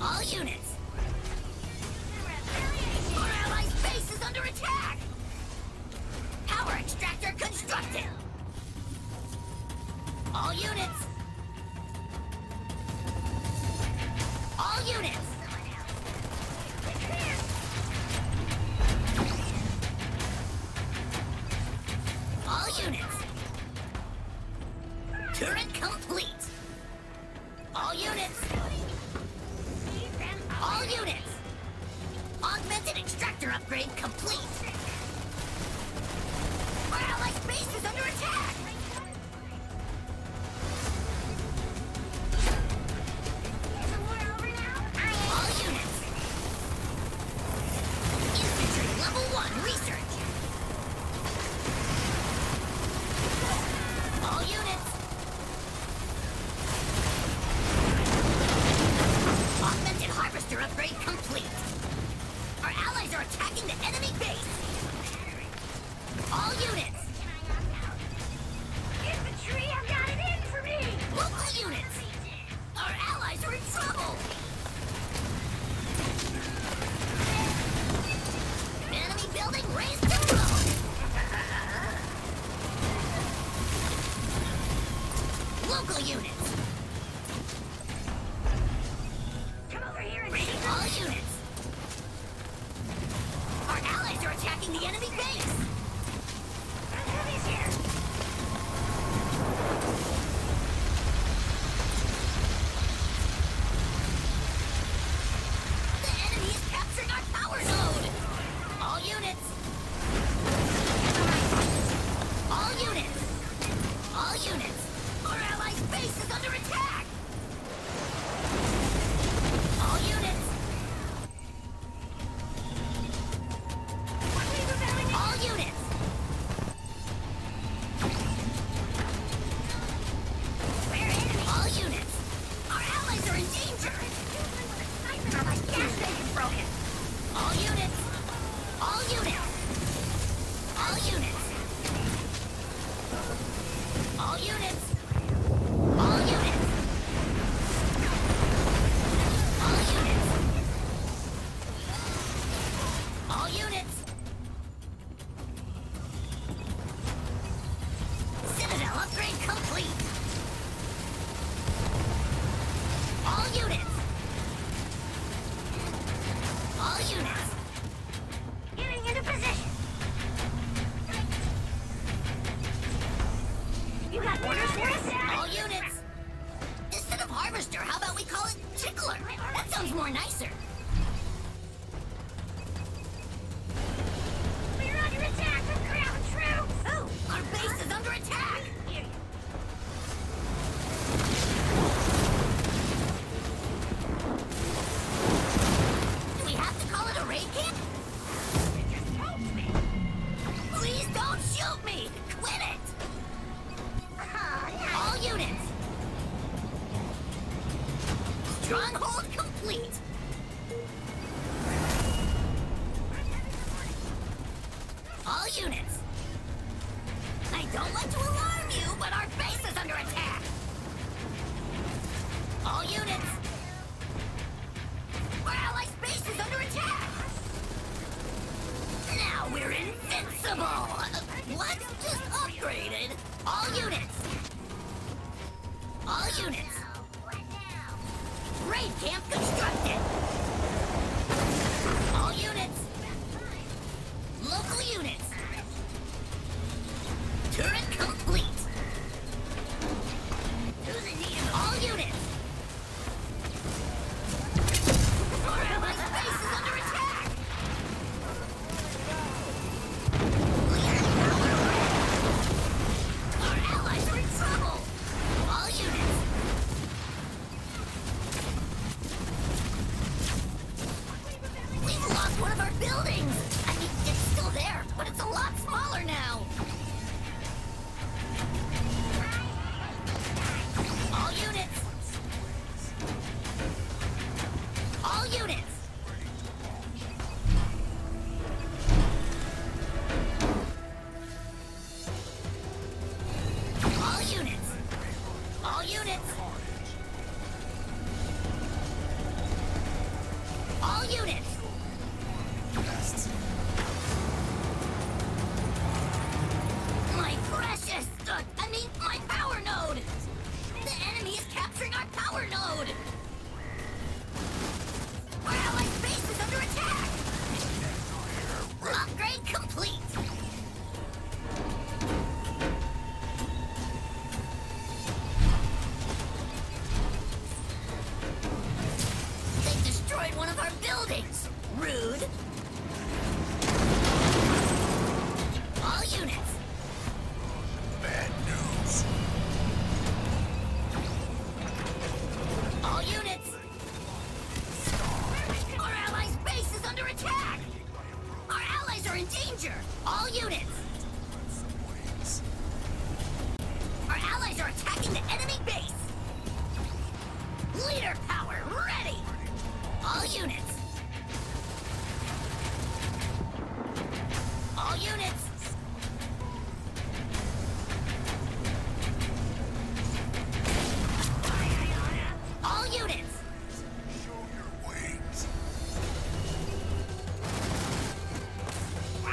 All units! Are attacking the enemy base! All units!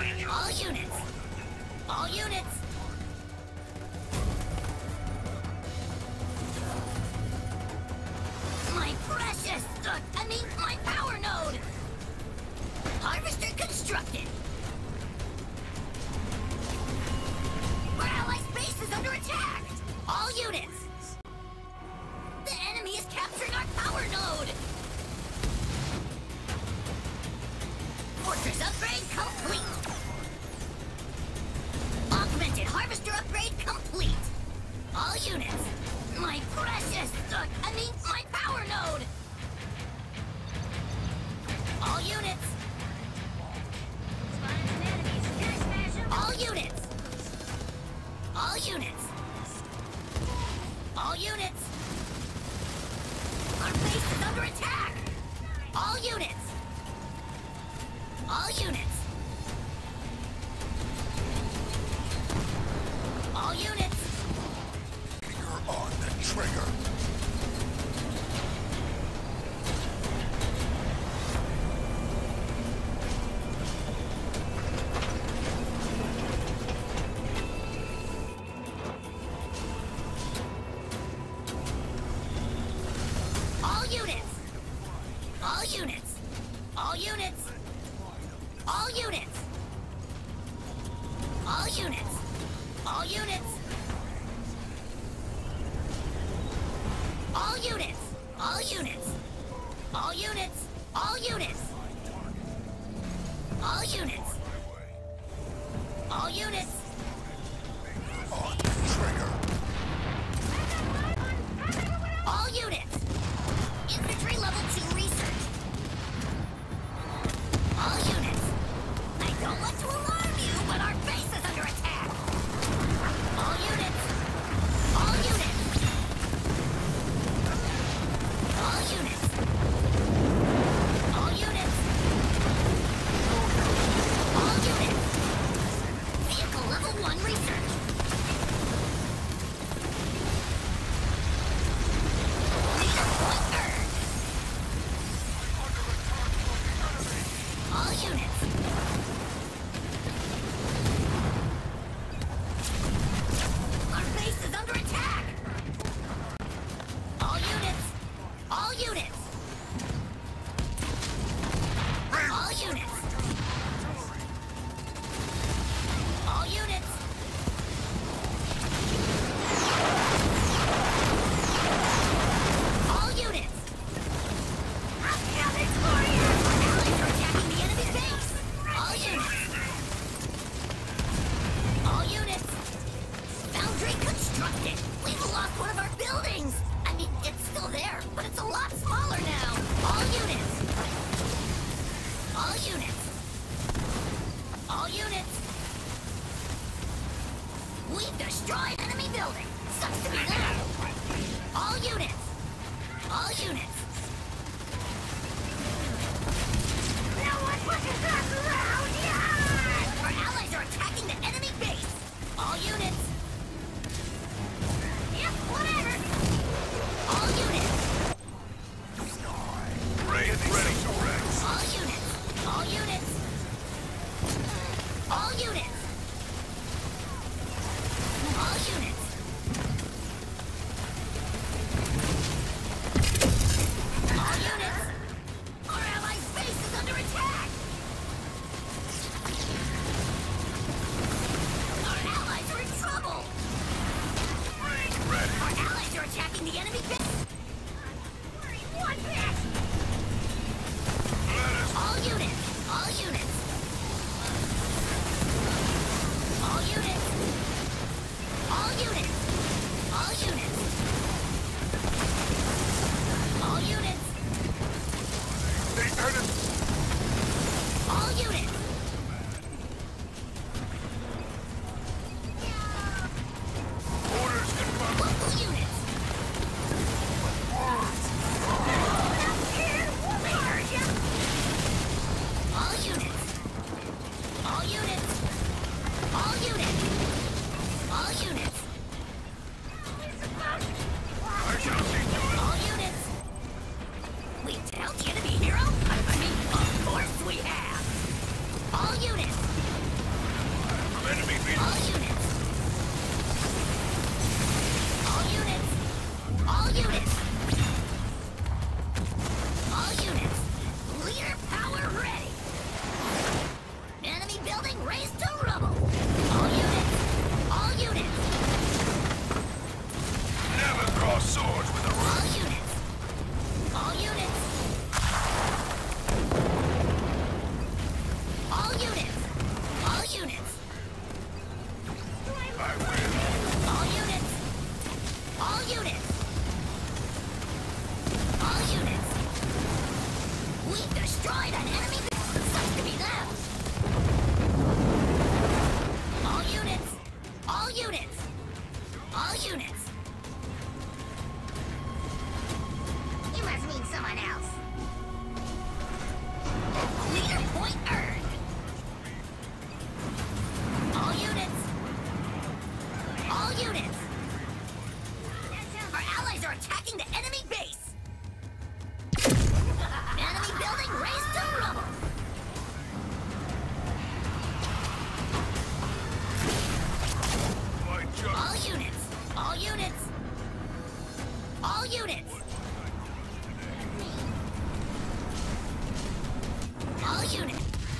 All units! All units! My precious! Uh, I mean, my power node! Harvester constructed! All units! We've destroyed enemy building! Sucks to be them! All units! All units! No one pushes us around! Yeah!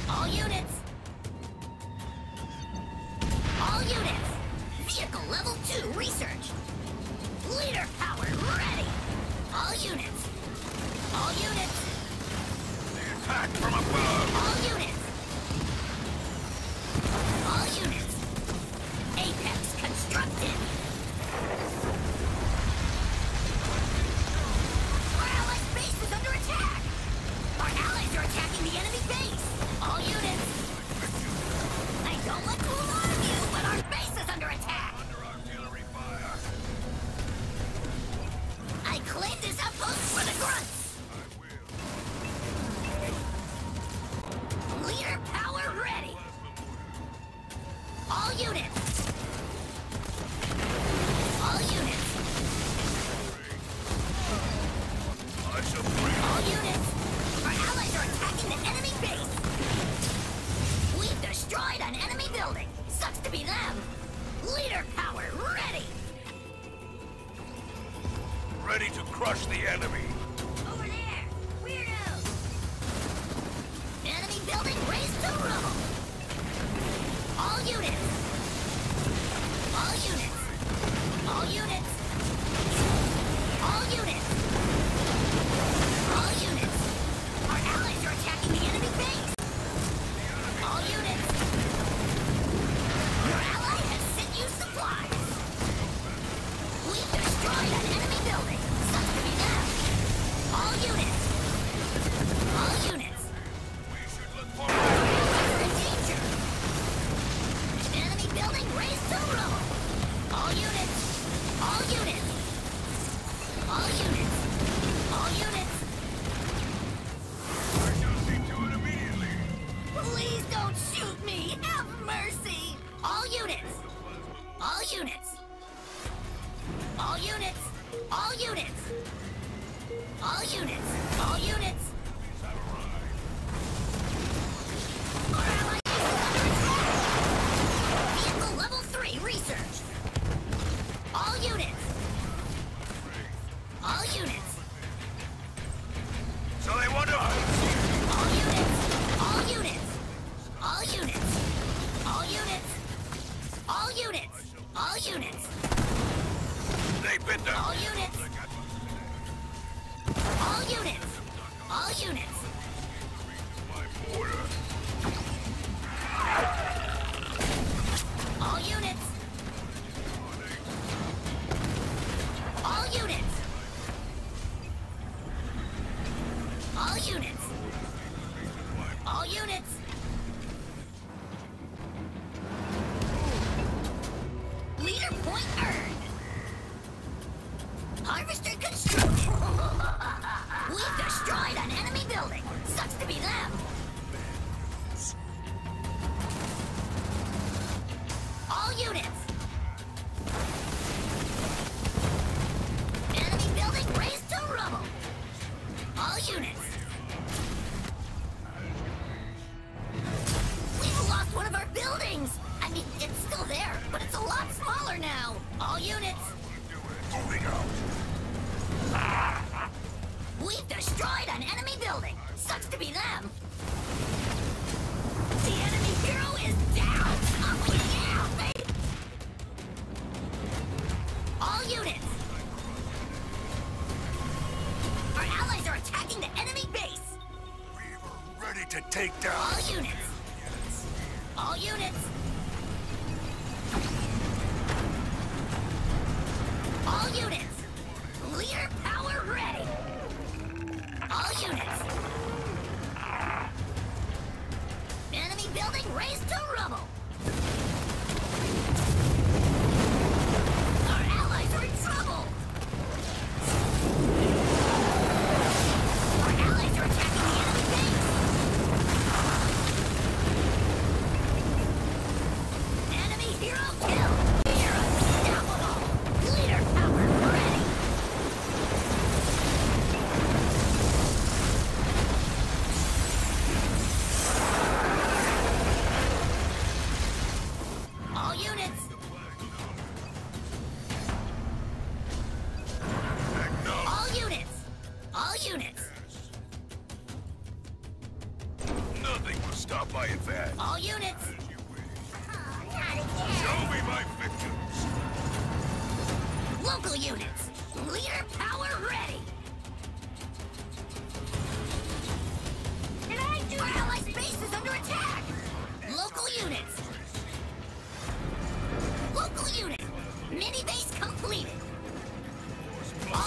All units! All units! Vehicle level 2 research! Leader power ready! All units! All units! Attack from above! All units! Crush the enemy!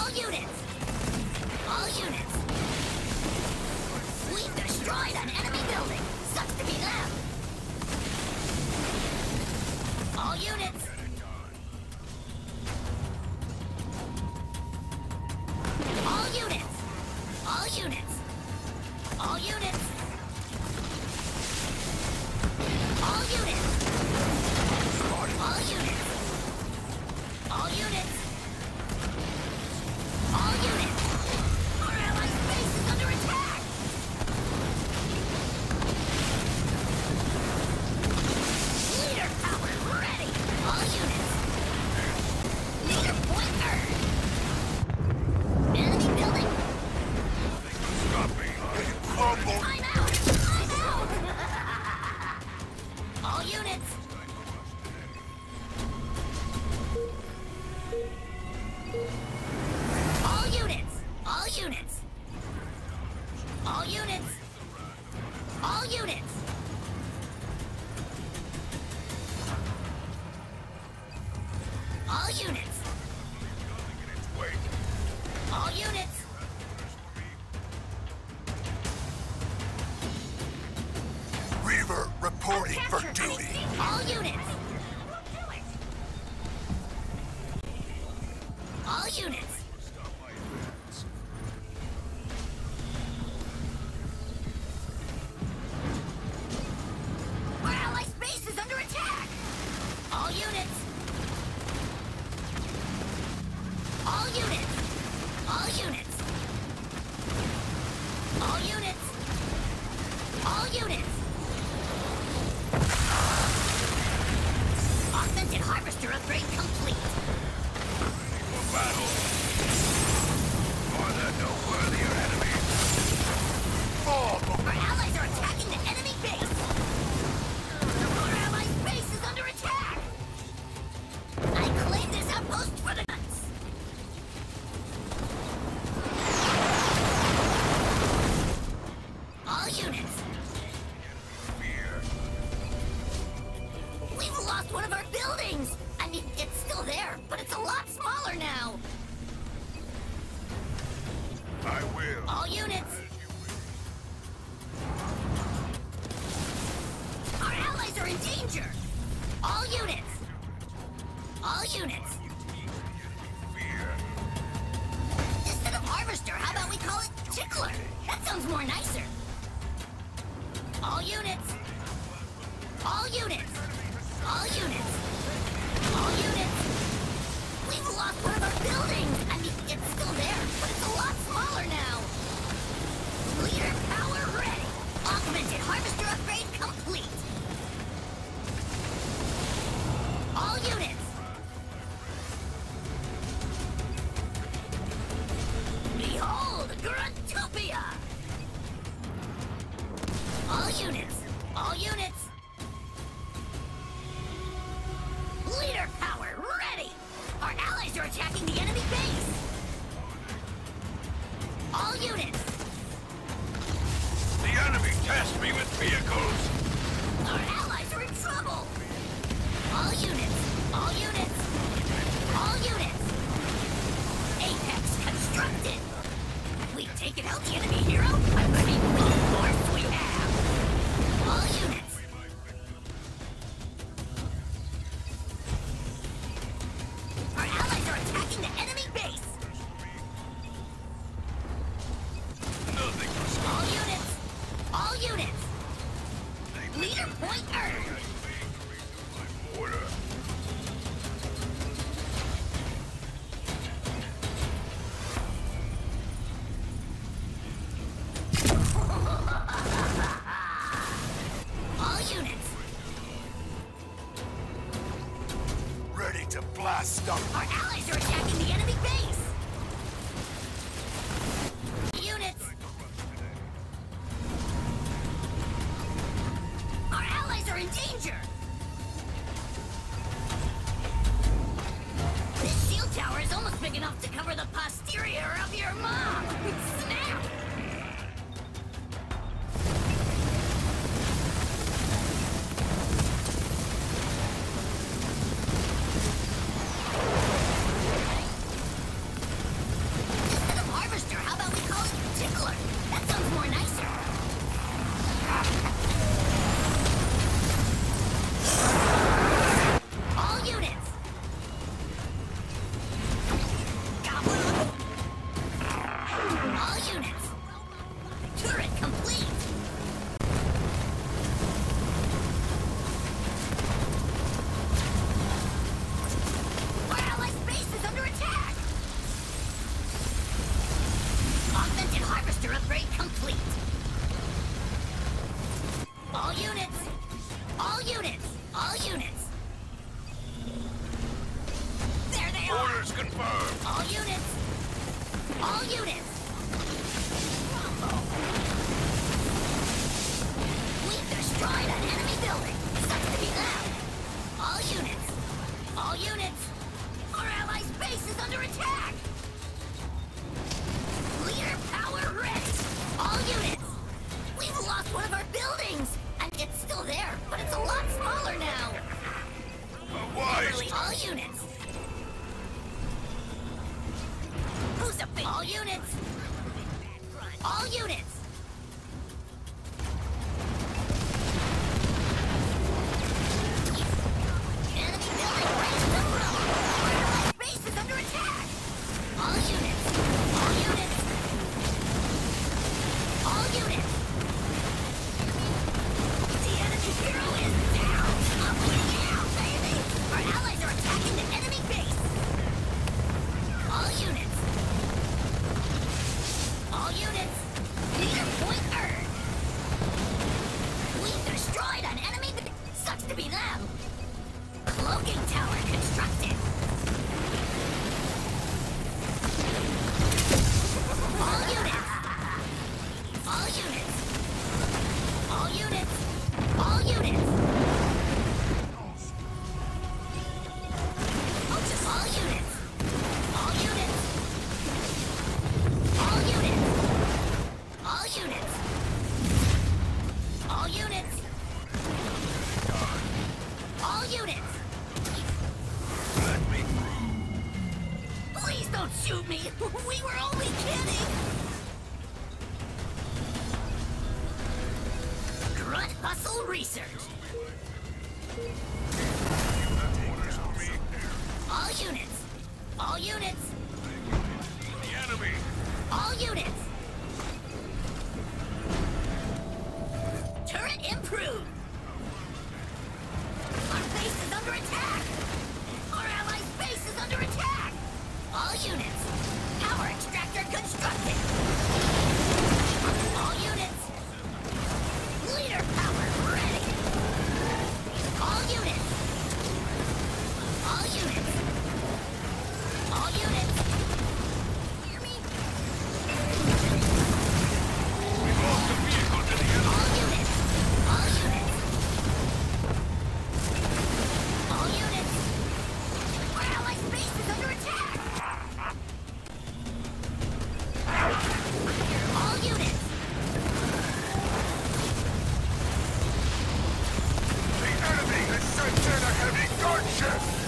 All units! All units! We've destroyed an enemy building! Sucks to be them! All units! All units! Research. All units. All units. Gunship!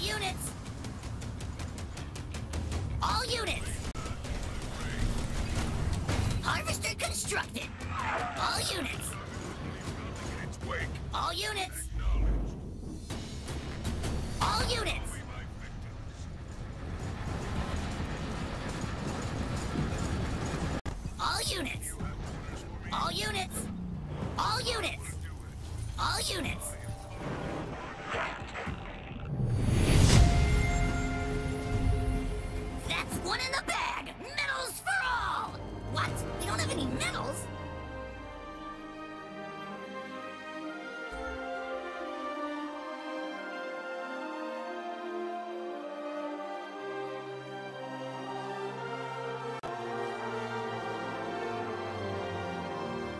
Units!